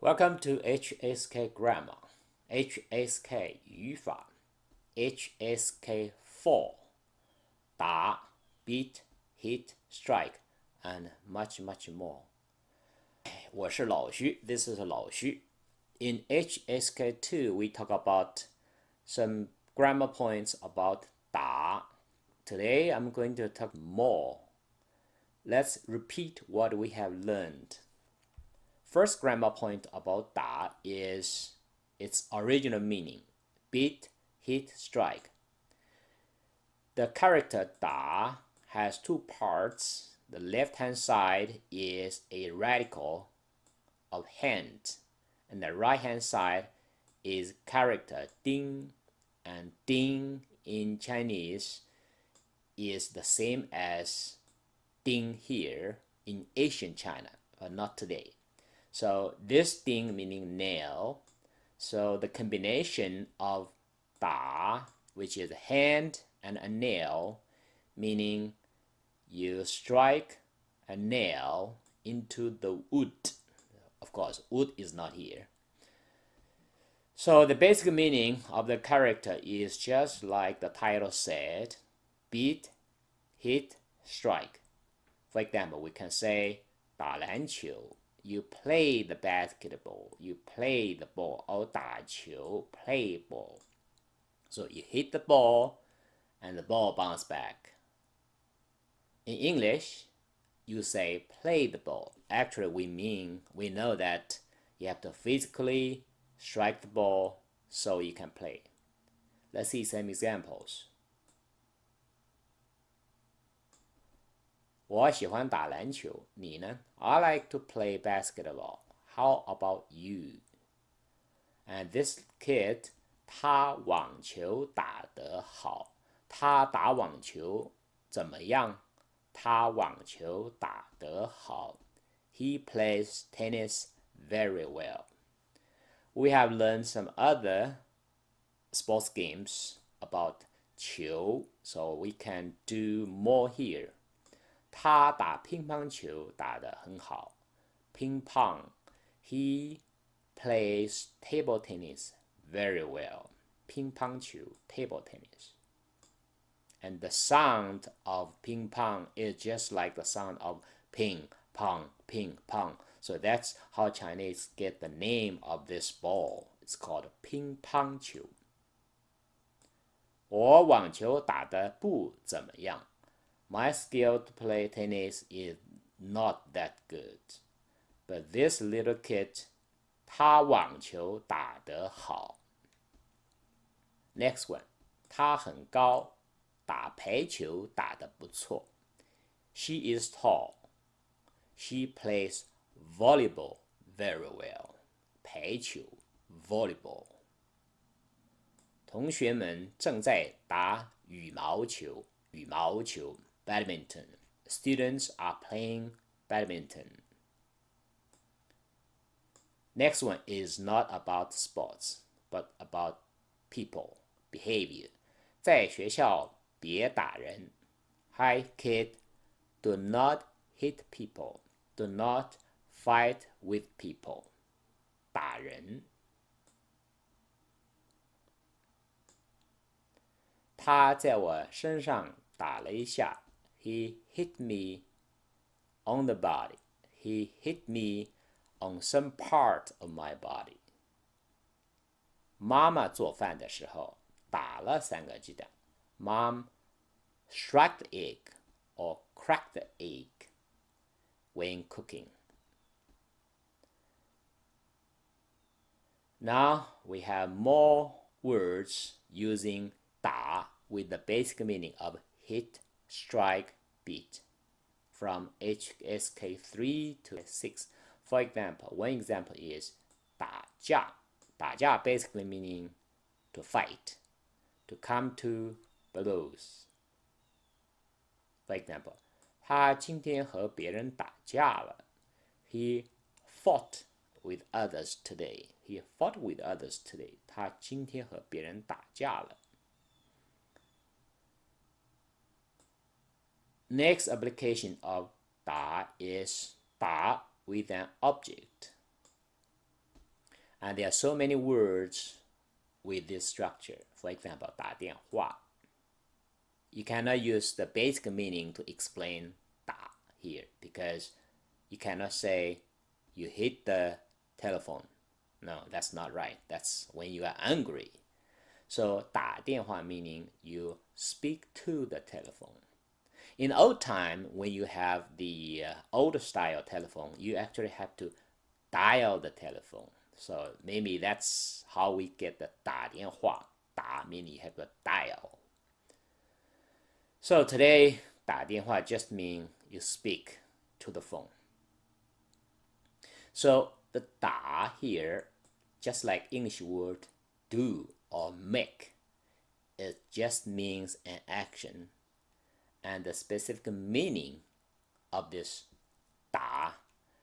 Welcome to HSK Grammar, HSK 语法，HSK Four 打 beat hit strike and much much more。我是老徐，This is 老徐。In HSK Two, we talk about some grammar points about 打。Today, I'm going to talk more. Let's repeat what we have learned. First grammar point about da is its original meaning beat, hit, strike. The character da has two parts. The left hand side is a radical of hand, and the right hand side is character ding, and ding in Chinese is the same as ding here in Asian China, but not today. So this thing meaning nail. So the combination of da, which is a hand and a nail, meaning you strike a nail into the wood. Of course, wood is not here. So the basic meaning of the character is just like the title said, beat, hit, strike. For example, we can say 打篮球 you play the basketball, you play the ball, or 打球 play ball. So you hit the ball and the ball bounce back. In English, you say play the ball. Actually, we mean, we know that you have to physically strike the ball so you can play. Let's see some examples. 我喜欢打篮球，你呢？I like to play basketball. How about you? And this kid, 他网球打得好。他打网球怎么样？他网球打得好。He plays tennis very well. We have learned some other sports games about 球, so we can do more here. 他打乒乓球打得很好。乒乓，He plays table tennis very well. 乒乓球，table tennis. And the sound of ping pong is just like the sound of ping pong, ping pong. So that's how Chinese get the name of this ball. It's called 乒乓球。我网球打得不怎么样。 my skill to play tennis is not that good, but this little kid, 他网球打得好。Next one，他很高，打排球打得不错。She is tall. She plays volleyball very well. 排球 volleyball。同学们正在打羽毛球，羽毛球。 badminton. Students are playing badminton. Next one is not about sports, but about people, behavior. 在学校别打人。Hi kid, do not hit people. Do not fight with people. 打人。他在我身上打了一下。 he hit me on the body. He hit me on some part of my body. 妈妈做饭的时候打了三个鸡蛋。Mom struck the egg or cracked the egg when cooking. Now we have more words using 打 with the basic meaning of hit, strike, beat from HSK3 to 6. For example, one example is 打架.打架 basically meaning to fight, to come to blows. For example, 他今天和别人打架了. He fought with others today. He fought with others today. 他今天和别人打架了. Next application of da is da with an object. And there are so many words with this structure. For example, 打电话. You cannot use the basic meaning to explain 打 here because you cannot say you hit the telephone. No, that's not right. That's when you are angry. So 打电话 meaning you speak to the telephone. In old time, when you have the uh, old style telephone, you actually have to dial the telephone. So maybe that's how we get the 打电话.打 meaning you have to dial. So today, 打电话 just mean you speak to the phone. So the 打 here, just like English word do or make, it just means an action. And the specific meaning of this 打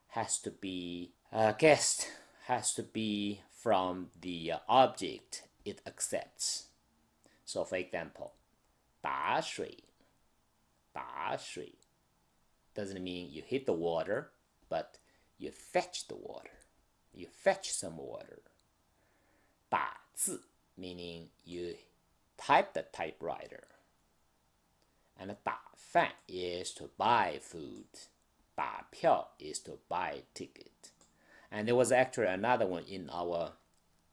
has to be uh, guessed, has to be from the uh, object it accepts. So for example, 打水,打水 doesn't mean you hit the water, but you fetch the water. You fetch some water. 打字 meaning you type the typewriter. and 打饭 is to buy food. 打票 is to buy ticket. And there was actually another one in our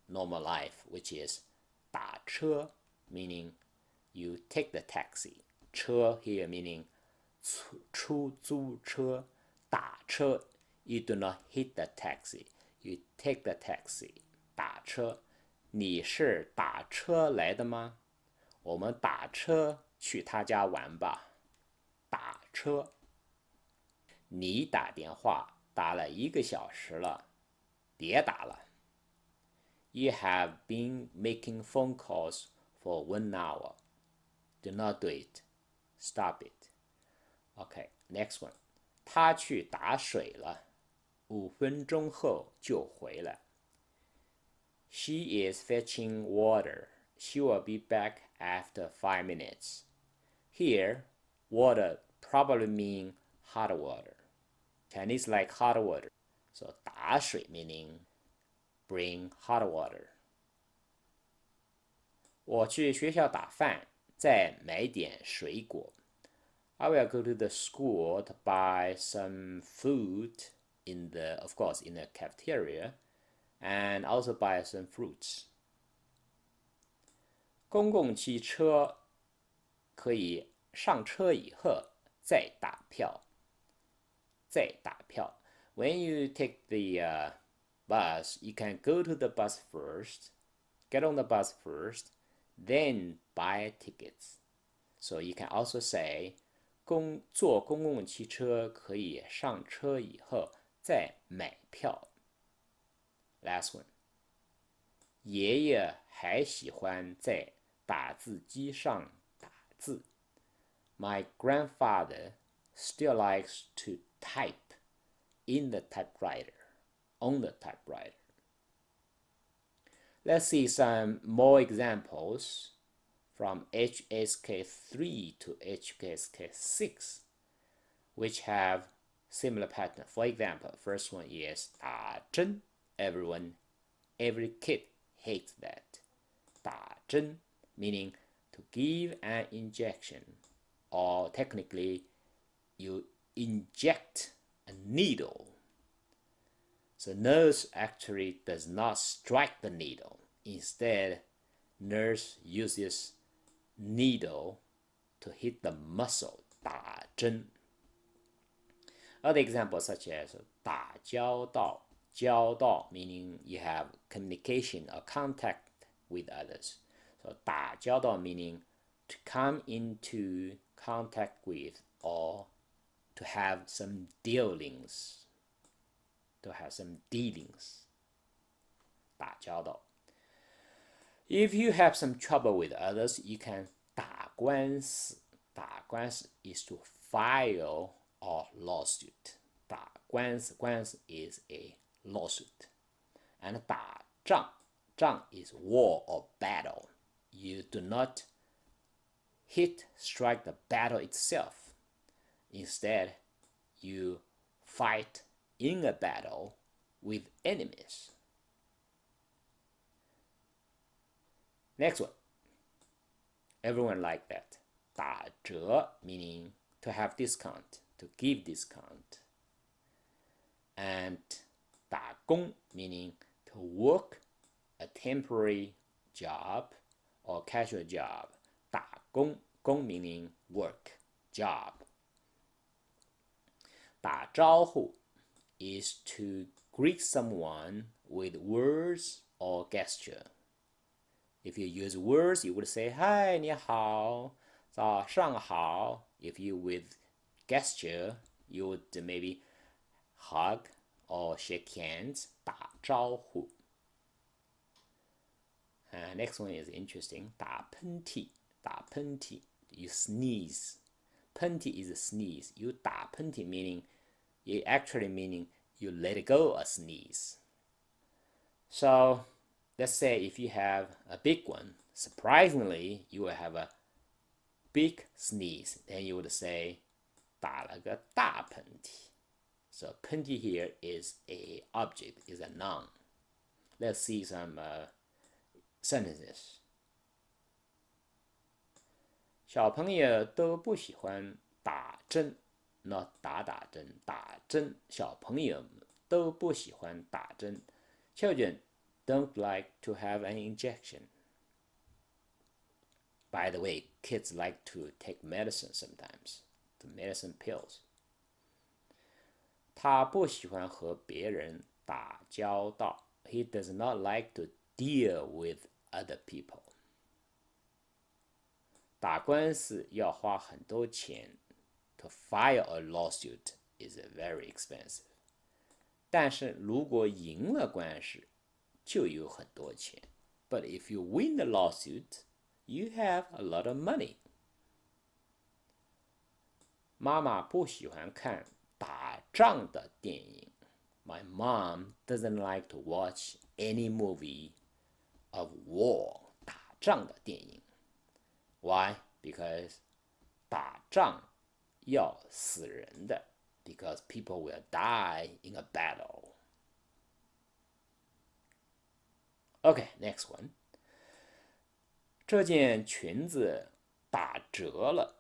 normal life, which is 打车, meaning you take the taxi. 车 here meaning 出租车，打车 you do not hit the taxi, you take the taxi. 打车，你是打车来的吗？我们打车去他家玩吧。打车。你打电话打了一个小时了，别打了。You have been making phone calls for one hour. Do not do it. Stop it. Okay, next one. 他去打水了。五分钟后就回来。She is fetching water. She will be back after five minutes. Here, water probably mean hot water. Chinese like hot water. So 打水 meaning bring hot water. 我去学校打饭，再买点水果。I will go to the school to buy some food in the of course in the cafeteria and also buy some fruits. 公共汽车 可以上车以后再打票。再打票。When you take the bus, you can go to the bus first, get on the bus first, then buy tickets. So you can also say 公坐公共汽车可以上车以后再买票。Last one，爷爷还喜欢在打字机上字。My grandfather still likes to type in the typewriter, on the typewriter. Let's see some more examples from HSK 3 to HSK 6, which have similar pattern. For example, first one is 打针. Everyone, every kid hates that. 打针 meaning to give an injection, or technically, you inject a needle. So nurse actually does not strike the needle. Instead, nurse uses needle to hit the muscle. 打针 other examples such as 打交道,交道 meaning you have communication or contact with others. So 打交道 meaning to come into contact with or to have some dealings. To have some dealings. 打交道. If you have some trouble with others, you can 打官司.打官司 is to file or lawsuit. 打官司,官司 is a lawsuit. And 打仗,仗 is war or battle. You do not hit, strike the battle itself. Instead, you fight in a battle with enemies. Next one. Everyone like that. 打折 meaning to have discount, to give discount. And 打工 meaning to work a temporary job or casual job. 打工工 meaning work, job. 打招呼 is to greet someone with words or gesture. If you use words, you would say "Hi, 你好,早上好." If you with gesture, you would maybe hug or shake hands, 打招呼. Uh, next one is interesting. 打喷嚏,打喷嚏. You sneeze. 喷嚏 is a sneeze. You 打喷嚏 meaning, it actually meaning you let go a sneeze. So let's say if you have a big one, surprisingly, you will have a big sneeze. Then you would say 打了个大喷嚏. So 喷嚏 here is a object, is a noun. Let's see some uh, sentences. 小朋友都不喜欢打针，not 打打针，打针。小朋友都不喜欢打针。Children don't like to have an injection. By the way, kids like to take medicine sometimes, the medicine pills. 他不喜欢和别人打交道。He does not like to deal with other people. 打官司要花很多钱。To file a lawsuit is very expensive. 但是如果赢了官司，就有很多钱。But if you win the lawsuit, you have a lot of money. 妈妈不喜欢看打仗的电影。My mom doesn't like to watch any movie of war 打仗的电影。Why? Because 打仗要死人的。Because people will die in a battle. Okay, next one. 这件裙子打折了。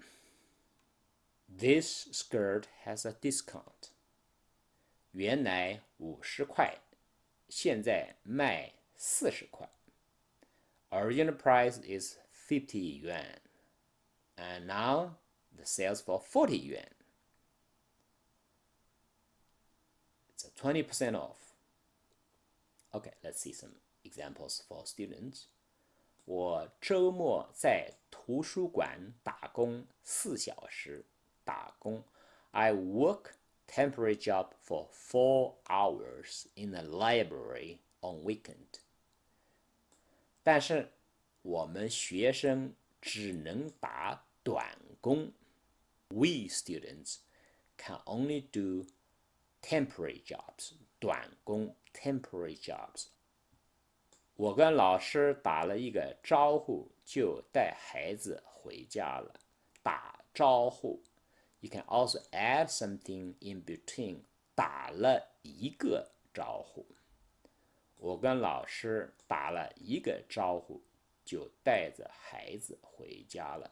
This skirt has a discount. 原来五十块，现在卖四十块。 Original price is fifty yuan, and now the sales for forty yuan. It's a twenty percent off. Okay, let's see some examples for students. 我周末在图书馆打工四小时。打工，I work temporary job for four hours in a library on weekend. 但是我们学生只能打短工。We students can only do temporary jobs. 短工 temporary jobs. 我跟老师打了一个招呼，就带孩子回家了。打招呼，you can also add something in between。打了一个招呼，我跟老师打了一个招呼，就带着孩子回家了。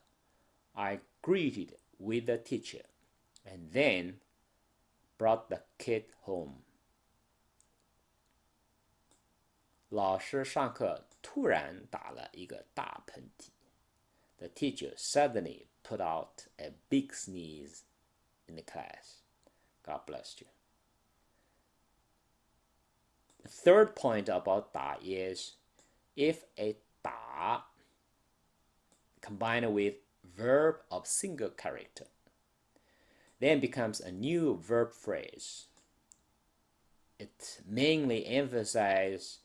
I greeted with the teacher, and then brought the kid home. 老师上课突然打了一个大喷嚏。The teacher suddenly put out a big sneeze in the class. God bless you. Third point about da is if a da combined with verb of single character then becomes a new verb phrase. It mainly emphasizes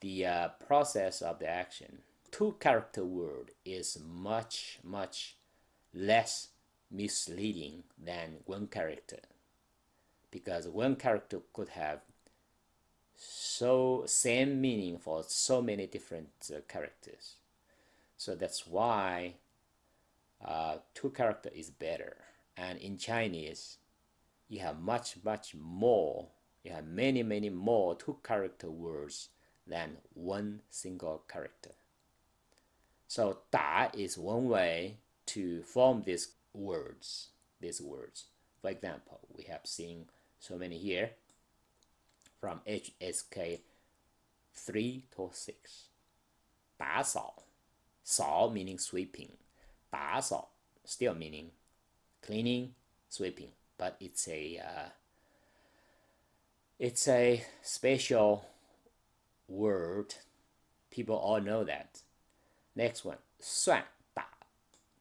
the uh, process of the action. Two character word is much, much less misleading than one character because one character could have so same meaning for so many different uh, characters so that's why uh, two character is better and in chinese you have much much more you have many many more two character words than one single character. So 打 is one way to form these words. These words. For example, we have seen so many here from HSK 3 to 6. 打扫,扫 meaning sweeping. 打扫 still meaning cleaning, sweeping, but it's a uh, it's a special word. People all know that. Next one, 算打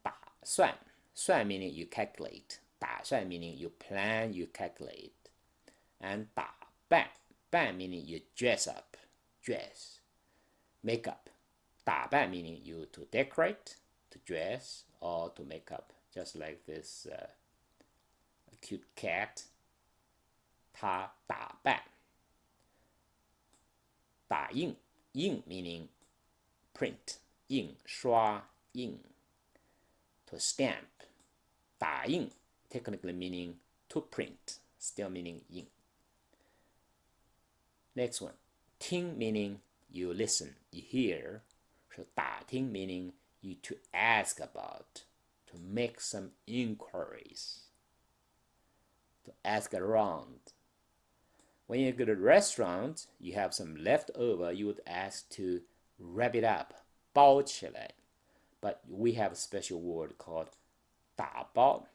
打算算 meaning you calculate. 打算 meaning you plan, you calculate. And 打扮 扮 meaning you dress up, dress, make up. 打扮 meaning you to decorate, to dress, or to make up. Just like this uh, cute cat. 他打扮。打印印 meaning print 印刷印 to stamp 打印 technically meaning to print still meaning 印 next one 听 meaning you listen you hear so 打听 meaning you to ask about to make some inquiries to ask around when you go to a restaurant, you have some leftover, you would ask to wrap it up, 包起来. But we have a special word called 打包.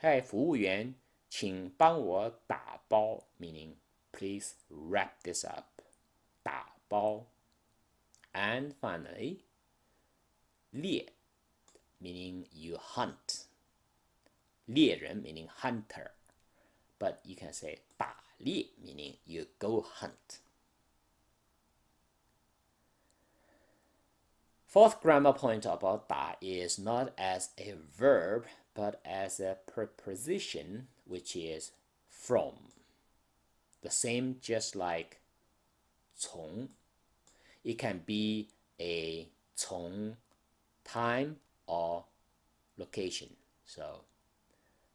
Hey, 服务员，请帮我打包, meaning please wrap this up. 打包. And finally, 猎 meaning you hunt. 猎人 meaning hunter. But you can say 打 li meaning you go hunt. Fourth grammar point about da is not as a verb but as a preposition which is from. The same just like 从. It can be a 从 time or location. So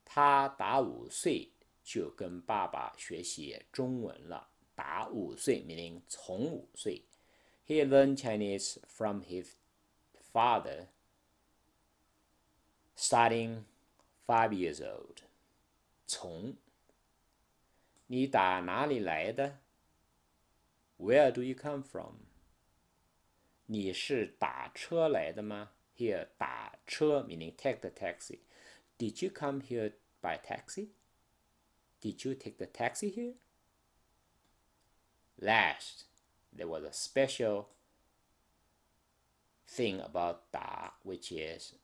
他打五岁就跟爸爸学习中文了。打五岁 meaning 从五岁。He learned Chinese from his father starting five years old. 从。 你打哪里来的？Where do you come from？你是打车来的吗？Here 打车 meaning take the taxi. Did you come here by taxi? Did you take the taxi here? Last, there was a special thing about da, which is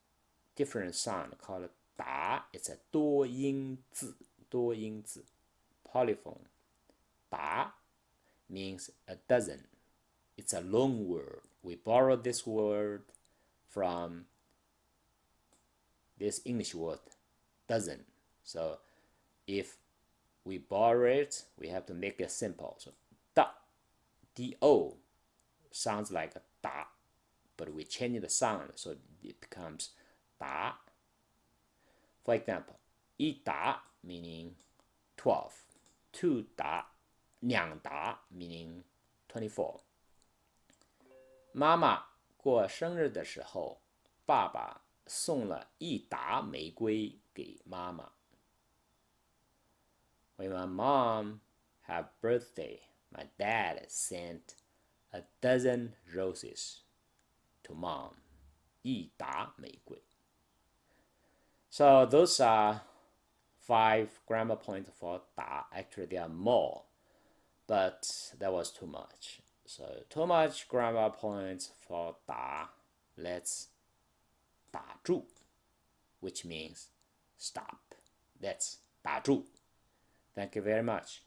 different sound called da. It's a 多音字,多音字, Polyphone. Da means a dozen. It's a long word. We borrowed this word from this English word, dozen. So if we borrow it, we have to make it simple. So da, do sounds like a da, but we change the sound so it becomes da. For example, 一打 meaning 12, two da, 两打 meaning twenty four。妈妈过生日的时候，爸爸送了一打玫瑰给妈妈。When my mom had birthday, my dad sent a dozen roses to mom. 一打玫瑰。So those are five grammar points for 打. Actually, there are more, but that was too much. So too much grammar points for 打. Let's 打住, which means stop. That's 打住. Thank you very much.